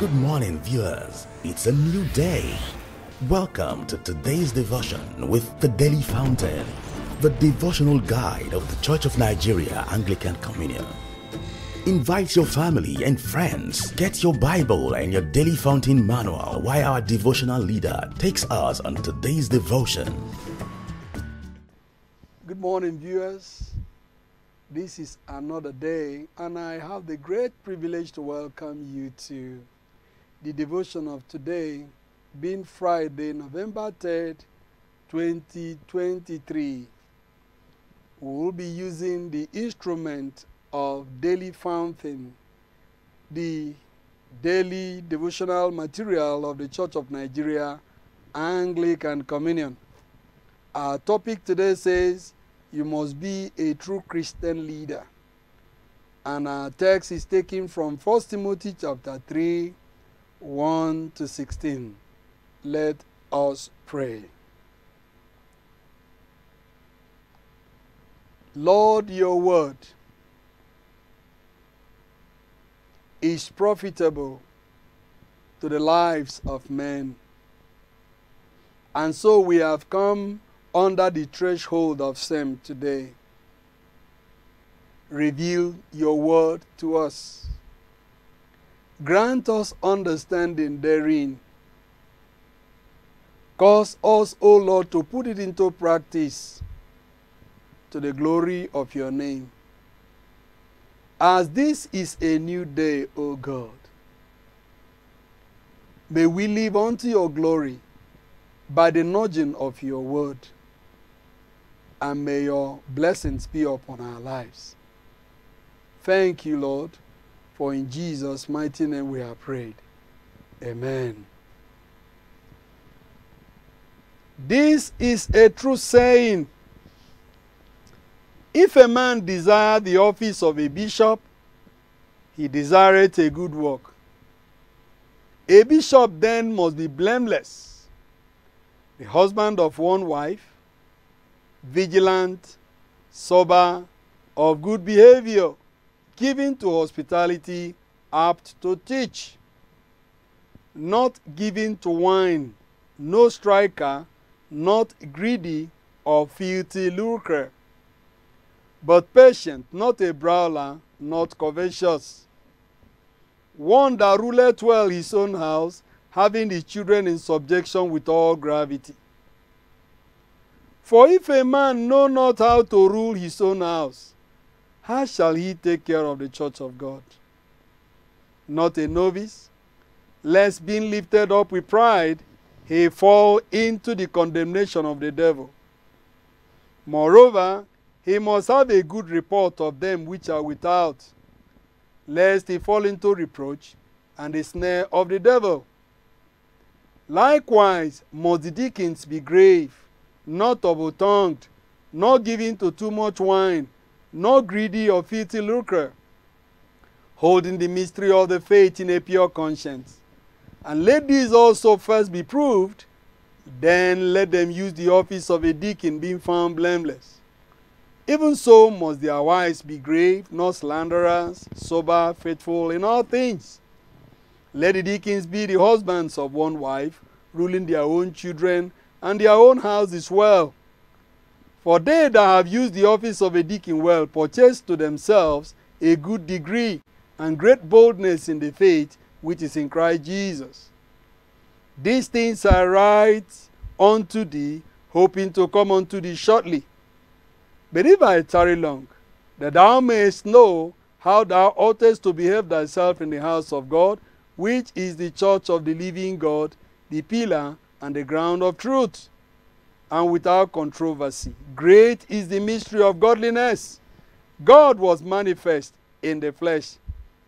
Good morning, viewers. It's a new day. Welcome to today's devotion with the Daily Fountain, the devotional guide of the Church of Nigeria Anglican Communion. Invite your family and friends. Get your Bible and your Daily Fountain manual while our devotional leader takes us on today's devotion. Good morning, viewers. This is another day, and I have the great privilege to welcome you to the devotion of today, being Friday, November 3rd, 2023. We will be using the instrument of Daily Fountain, the daily devotional material of the Church of Nigeria Anglican Communion. Our topic today says, You must be a true Christian leader. And our text is taken from 1 Timothy chapter 3, 1 to 16. Let us pray. Lord, your word is profitable to the lives of men. And so we have come under the threshold of SEM today. Reveal your word to us. Grant us understanding therein. Cause us, O Lord, to put it into practice to the glory of your name. As this is a new day, O God, may we live unto your glory by the nudging of your word. And may your blessings be upon our lives. Thank you, Lord, for in Jesus' mighty name we have prayed. Amen. This is a true saying. If a man desire the office of a bishop, he desireth a good work. A bishop then must be blameless, the husband of one wife, vigilant, sober, of good behavior, given to hospitality, apt to teach, not given to wine, no striker, not greedy or filthy lucre, but patient, not a brawler, not covetous. One that ruleth well his own house, having his children in subjection with all gravity. For if a man know not how to rule his own house, how shall he take care of the church of God? Not a novice, lest being lifted up with pride, he fall into the condemnation of the devil. Moreover, he must have a good report of them which are without, lest he fall into reproach and the snare of the devil. Likewise, must the deacons be grave, not double-tongued, not given to too much wine, not greedy or filthy lucre, holding the mystery of the faith in a pure conscience. And let these also first be proved, then let them use the office of a deacon, being found blameless. Even so must their wives be grave, not slanderers, sober, faithful in all things. Let the deacons be the husbands of one wife, ruling their own children and their own house houses well. For they that have used the office of a deacon well purchase to themselves a good degree and great boldness in the faith which is in Christ Jesus. These things I write unto thee, hoping to come unto thee shortly. But if I tarry long, that thou mayest know how thou oughtest to behave thyself in the house of God, which is the church of the living God, the pillar and the ground of truth, and without controversy. Great is the mystery of godliness. God was manifest in the flesh,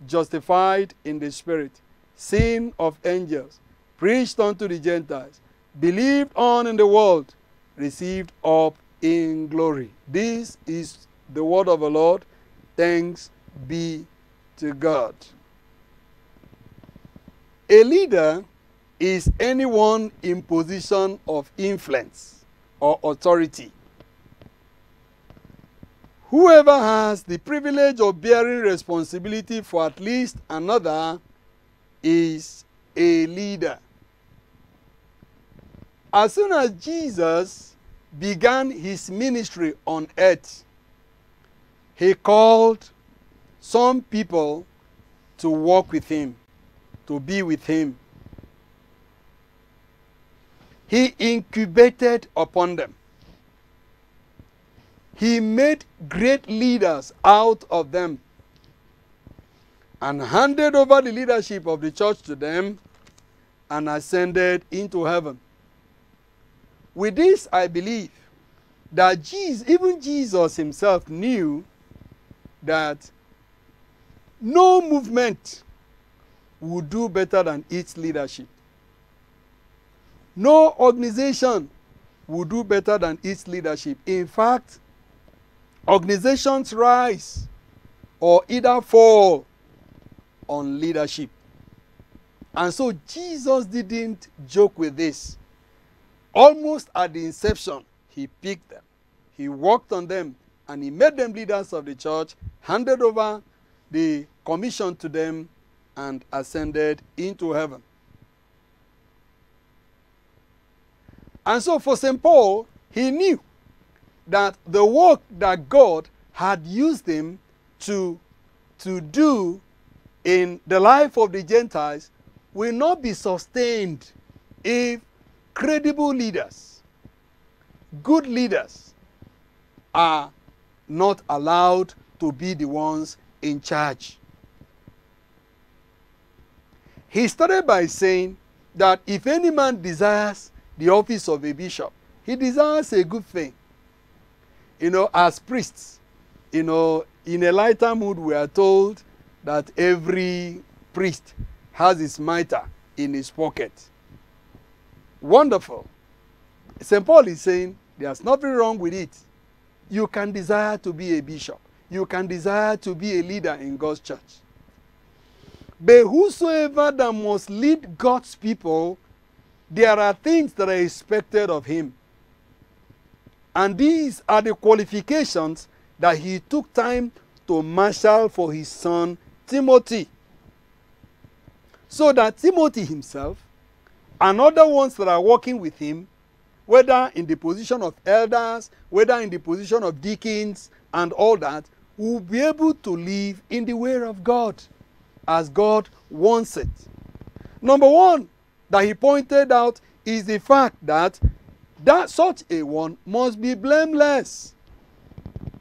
justified in the spirit, seen of angels, preached unto the Gentiles, believed on in the world, received up in glory. This is the word of the Lord. Thanks be to God. A leader is anyone in position of influence or authority. Whoever has the privilege of bearing responsibility for at least another is a leader. As soon as Jesus began his ministry on earth, he called some people to walk with him, to be with him. He incubated upon them. He made great leaders out of them and handed over the leadership of the church to them and ascended into heaven. With this, I believe that Jesus, even Jesus himself knew that no movement would do better than its leadership. No organization will do better than its leadership. In fact, organizations rise or either fall on leadership. And so Jesus didn't joke with this. Almost at the inception, he picked them, he worked on them, and he made them leaders of the church, handed over the commission to them, and ascended into heaven. And so for St. Paul, he knew that the work that God had used him to, to do in the life of the Gentiles will not be sustained if credible leaders, good leaders, are not allowed to be the ones in charge. He started by saying that if any man desires the office of a bishop, he desires a good thing. You know, as priests, you know, in a lighter mood, we are told that every priest has his mitre in his pocket. Wonderful. St. Paul is saying there's nothing wrong with it. You can desire to be a bishop, you can desire to be a leader in God's church. But whosoever that must lead God's people, there are things that are expected of him. And these are the qualifications that he took time to marshal for his son Timothy. So that Timothy himself and other ones that are working with him, whether in the position of elders, whether in the position of deacons, and all that, will be able to live in the way of God as God wants it. Number one that he pointed out is the fact that that such a one must be blameless.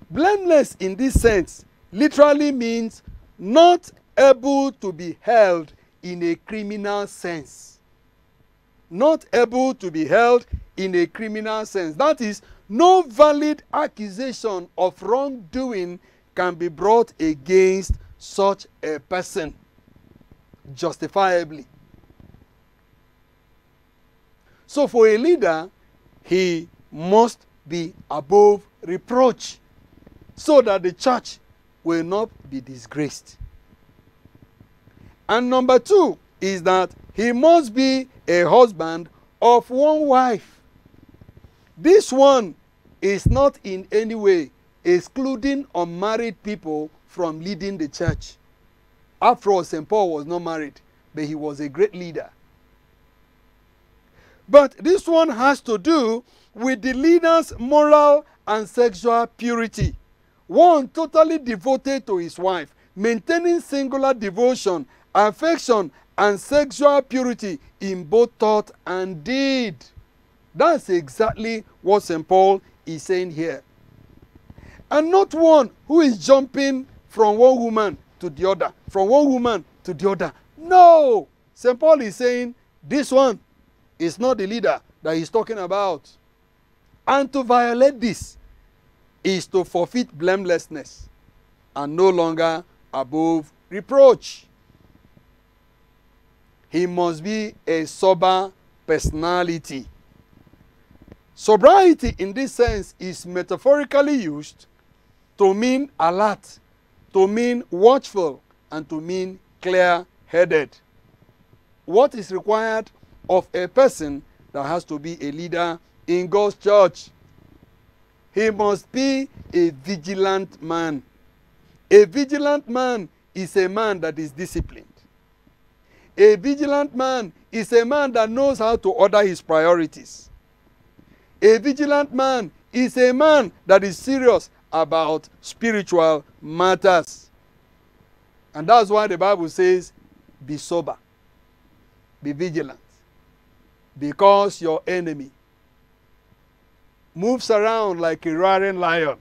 Blameless in this sense literally means not able to be held in a criminal sense. Not able to be held in a criminal sense. That is, no valid accusation of wrongdoing can be brought against such a person justifiably. So, for a leader, he must be above reproach so that the church will not be disgraced. And number two is that he must be a husband of one wife. This one is not in any way excluding unmarried people from leading the church. After all, St. Paul was not married, but he was a great leader. But this one has to do with the leader's moral and sexual purity. One totally devoted to his wife, maintaining singular devotion, affection, and sexual purity in both thought and deed. That's exactly what St. Paul is saying here. And not one who is jumping from one woman to the other, from one woman to the other. No! St. Paul is saying this one is not the leader that he's talking about. And to violate this is to forfeit blamelessness and no longer above reproach. He must be a sober personality. Sobriety in this sense is metaphorically used to mean alert, to mean watchful, and to mean clear headed. What is required of a person that has to be a leader in God's church? He must be a vigilant man. A vigilant man is a man that is disciplined. A vigilant man is a man that knows how to order his priorities. A vigilant man is a man that is serious about spiritual matters. And that's why the Bible says, be sober, be vigilant, because your enemy moves around like a roaring lion,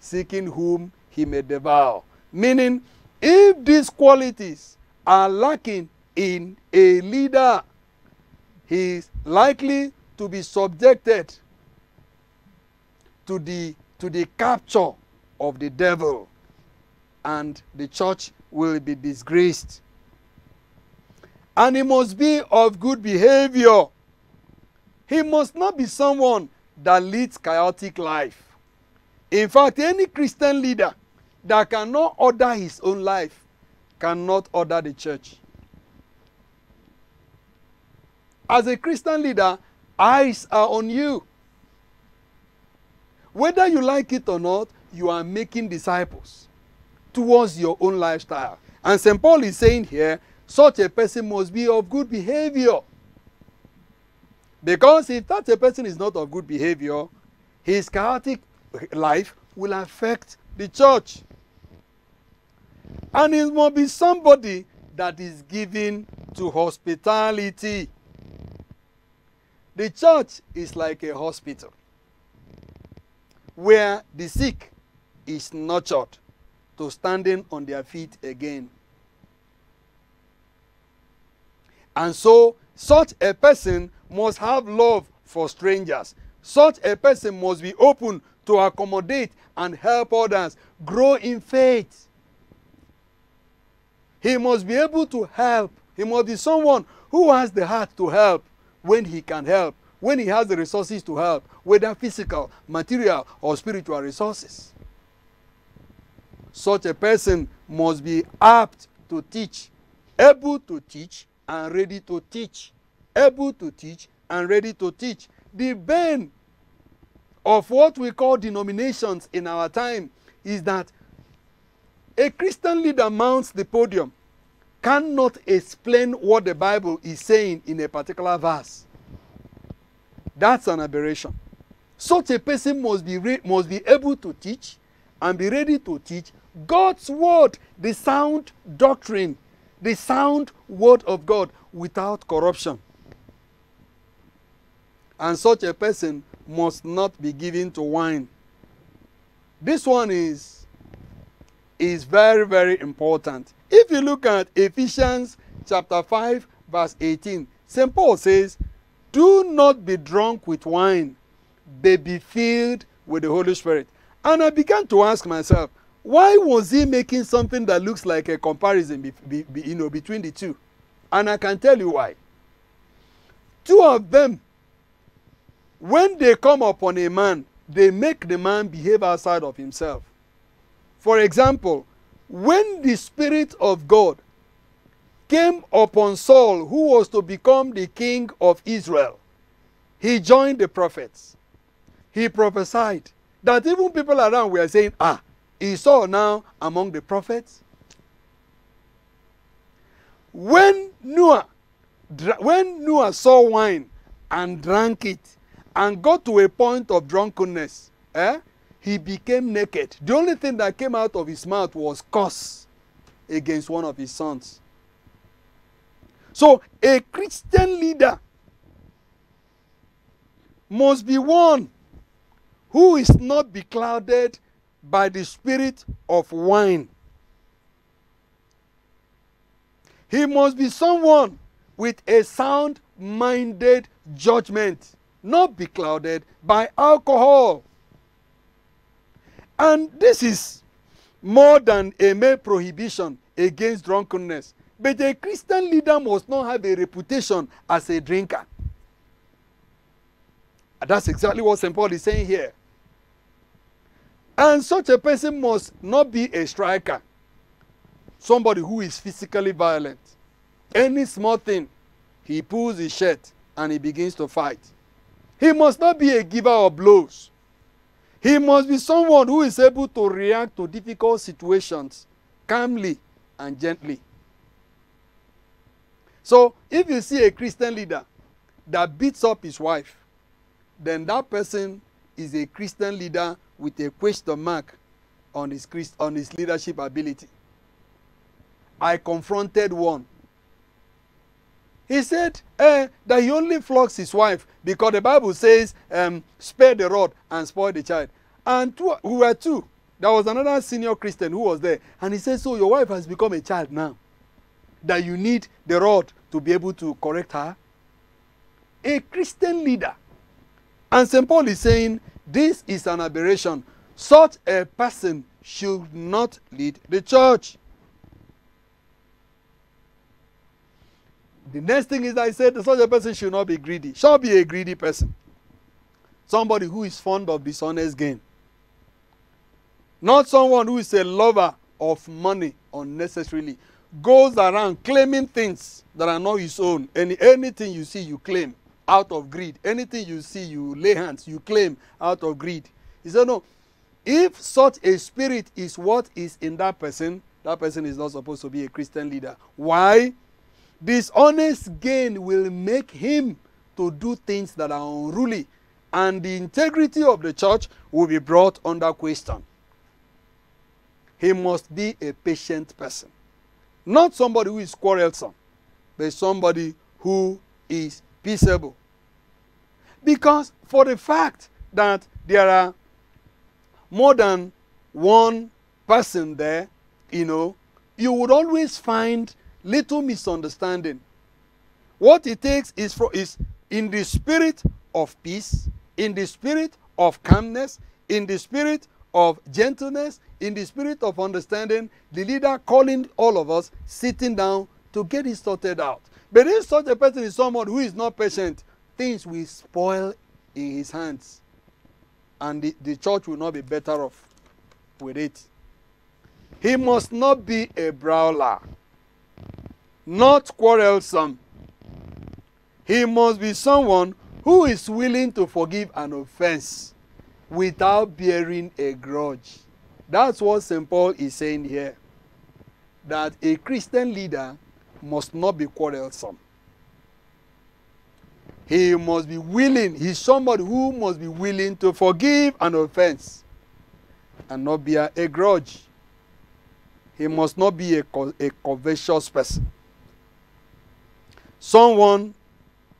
seeking whom he may devour. Meaning, if these qualities are lacking in a leader, he is likely to be subjected to the, to the capture of the devil, and the church will be disgraced. And he must be of good behavior. He must not be someone that leads chaotic life. In fact, any Christian leader that cannot order his own life cannot order the church. As a Christian leader, eyes are on you. Whether you like it or not, you are making disciples towards your own lifestyle. And St. Paul is saying here, such a person must be of good behavior. Because if that a person is not of good behavior, his chaotic life will affect the church. And it must be somebody that is given to hospitality. The church is like a hospital where the sick is nurtured to standing on their feet again. And so, such a person must have love for strangers. Such a person must be open to accommodate and help others grow in faith. He must be able to help. He must be someone who has the heart to help when he can help, when he has the resources to help, whether physical, material, or spiritual resources. Such a person must be apt to teach, able to teach, and ready to teach. Able to teach and ready to teach. The bane of what we call denominations in our time is that a Christian leader mounts the podium, cannot explain what the Bible is saying in a particular verse. That's an aberration. Such a person must be, must be able to teach and be ready to teach God's word, the sound doctrine, the sound word of God without corruption. And such a person must not be given to wine. This one is, is very, very important. If you look at Ephesians chapter 5, verse 18, St. Paul says, Do not be drunk with wine, but be filled with the Holy Spirit. And I began to ask myself, why was he making something that looks like a comparison be, be, be, you know, between the two? And I can tell you why. Two of them, when they come upon a man, they make the man behave outside of himself. For example, when the Spirit of God came upon Saul, who was to become the king of Israel, he joined the prophets. He prophesied that even people around were saying, Ah, is Saul now among the prophets? When Noah, when Noah saw wine and drank it and got to a point of drunkenness, eh, he became naked. The only thing that came out of his mouth was curse against one of his sons. So a Christian leader must be one who is not beclouded by the spirit of wine. He must be someone with a sound minded judgment, not beclouded by alcohol. And this is more than a mere prohibition against drunkenness. But a Christian leader must not have a reputation as a drinker. That's exactly what St. Paul is saying here. And such a person must not be a striker, somebody who is physically violent. Any small thing, he pulls his shirt and he begins to fight. He must not be a giver of blows. He must be someone who is able to react to difficult situations calmly and gently. So if you see a Christian leader that beats up his wife, then that person is a Christian leader with a question mark on his, Christ, on his leadership ability. I confronted one. He said eh, that he only flogs his wife because the Bible says, um, spare the rod and spoil the child. And two, we were two. There was another senior Christian who was there. And he said, So your wife has become a child now. That you need the rod to be able to correct her. A Christian leader. And St. Paul is saying, This is an aberration. Such a person should not lead the church. The next thing is I said such a person should not be greedy. Shall be a greedy person. Somebody who is fond of dishonest gain. Not someone who is a lover of money unnecessarily. Goes around claiming things that are not his own. Any anything you see, you claim out of greed. Anything you see, you lay hands, you claim out of greed. He said, No. If such a spirit is what is in that person, that person is not supposed to be a Christian leader. Why? Dishonest gain will make him to do things that are unruly, and the integrity of the church will be brought under question. He must be a patient person, not somebody who is quarrelsome, but somebody who is peaceable. Because for the fact that there are more than one person there, you know, you would always find little misunderstanding. What it takes is for is in the spirit of peace, in the spirit of calmness, in the spirit of gentleness, in the spirit of understanding, the leader calling all of us sitting down to get it sorted out. But if such a person is someone who is not patient, things will spoil in his hands. And the, the church will not be better off with it. He must not be a brawler, not quarrelsome. He must be someone who is willing to forgive an offense without bearing a grudge. That's what St. Paul is saying here. That a Christian leader must not be quarrelsome. He must be willing, he's somebody who must be willing to forgive an offense and not bear a grudge. He must not be a, a covetous person. Someone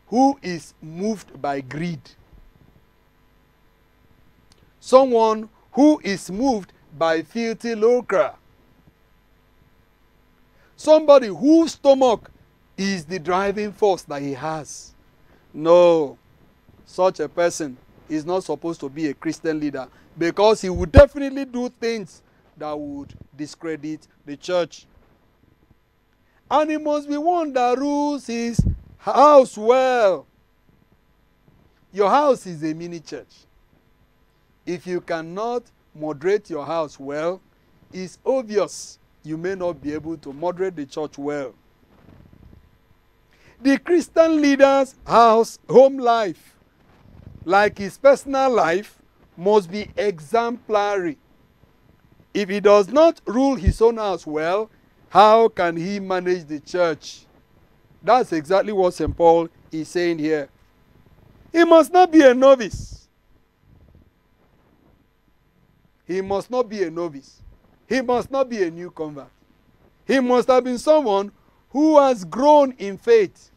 who is moved by greed. Someone who is moved by filthy lucre. Somebody whose stomach is the driving force that he has. No, such a person is not supposed to be a Christian leader because he would definitely do things that would discredit the church. And he must be one that rules his house well. Your house is a mini church. If you cannot moderate your house well, it's obvious you may not be able to moderate the church well. The Christian leader's house, home life, like his personal life, must be exemplary. If he does not rule his own house well, how can he manage the church? That's exactly what St. Paul is saying here. He must not be a novice. He must not be a novice. He must not be a new convert. He must have been someone who has grown in faith.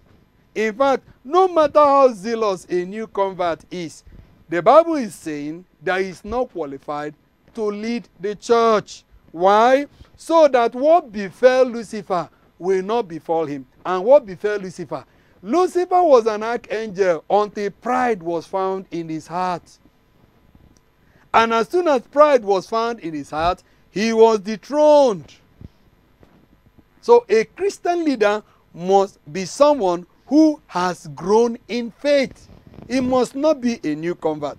In fact, no matter how zealous a new convert is, the Bible is saying that he is not qualified to lead the church. Why? So that what befell Lucifer will not befall him. And what befell Lucifer? Lucifer was an archangel until pride was found in his heart. And as soon as pride was found in his heart, he was dethroned. So a Christian leader must be someone who has grown in faith. He must not be a new convert.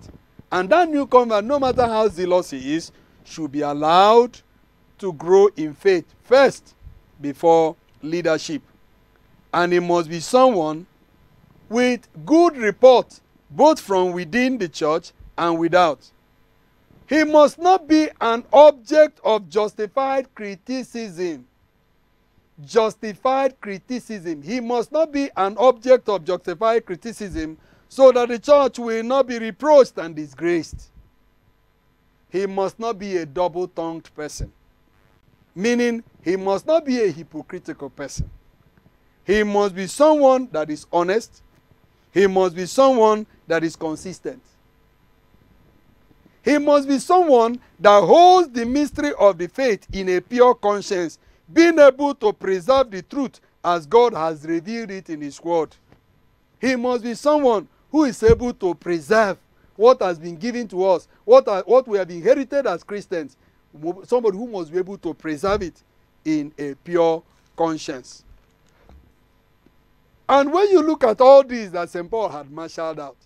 And that new convert, no matter how zealous he is, should be allowed to grow in faith first before leadership. And he must be someone with good report both from within the church and without. He must not be an object of justified criticism. justified criticism. He must not be an object of justified criticism so that the church will not be reproached and disgraced. He must not be a double tongued person, meaning he must not be a hypocritical person. He must be someone that is honest. He must be someone that is consistent. He must be someone that holds the mystery of the faith in a pure conscience, being able to preserve the truth as God has revealed it in His Word. He must be someone who is able to preserve what has been given to us, what, are, what we have inherited as Christians. Somebody who must be able to preserve it in a pure conscience. And when you look at all these that St. Paul had marshaled out,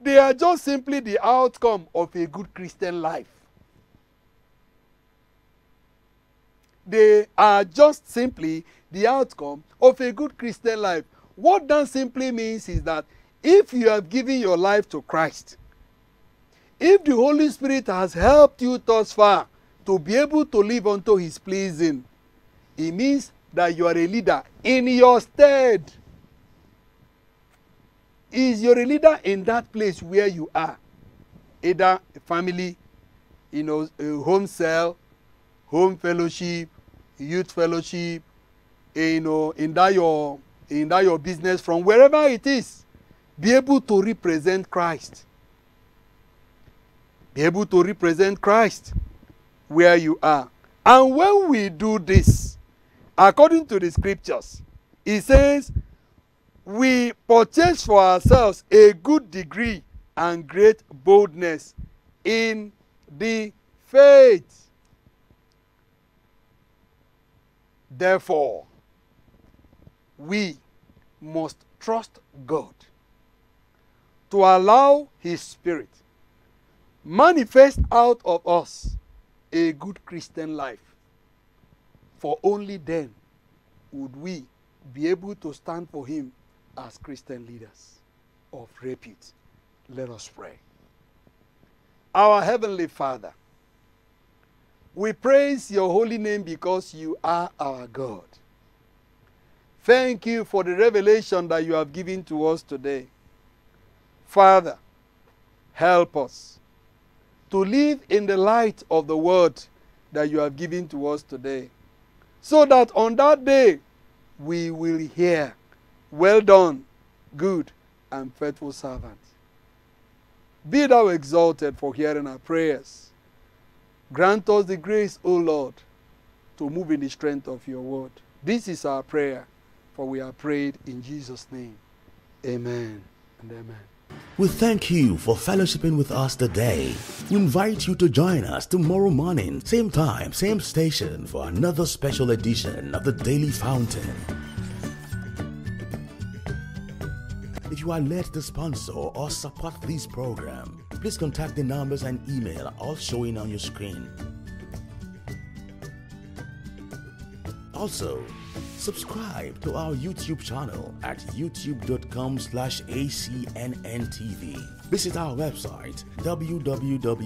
they are just simply the outcome of a good Christian life. They are just simply the outcome of a good Christian life. What that simply means is that if you have given your life to Christ, if the Holy Spirit has helped you thus far to be able to live unto His pleasing, it means that you are a leader in your stead. Is your leader in that place where you are? Either a family, you know, a home cell, home fellowship, youth fellowship, eh, you know, in that your in that your business from wherever it is, be able to represent Christ. Be able to represent Christ where you are. And when we do this, according to the scriptures, it says we purchase for ourselves a good degree and great boldness in the faith. Therefore, we must trust God to allow His Spirit manifest out of us a good Christian life. For only then would we be able to stand for Him as Christian leaders of repute. Let us pray. Our Heavenly Father, we praise your holy name because you are our God. Thank you for the revelation that you have given to us today. Father, help us to live in the light of the word that you have given to us today, so that on that day we will hear well done, good and faithful servant. Be thou exalted for hearing our prayers. Grant us the grace, O Lord, to move in the strength of your word. This is our prayer, for we are prayed in Jesus' name. Amen and amen. We thank you for fellowshipping with us today. We invite you to join us tomorrow morning, same time, same station, for another special edition of the Daily Fountain. If you are led to sponsor or support this program, please contact the numbers and email all showing on your screen. Also, subscribe to our YouTube channel at youtube.com slash acnntv. Visit our website www.acnntv.com.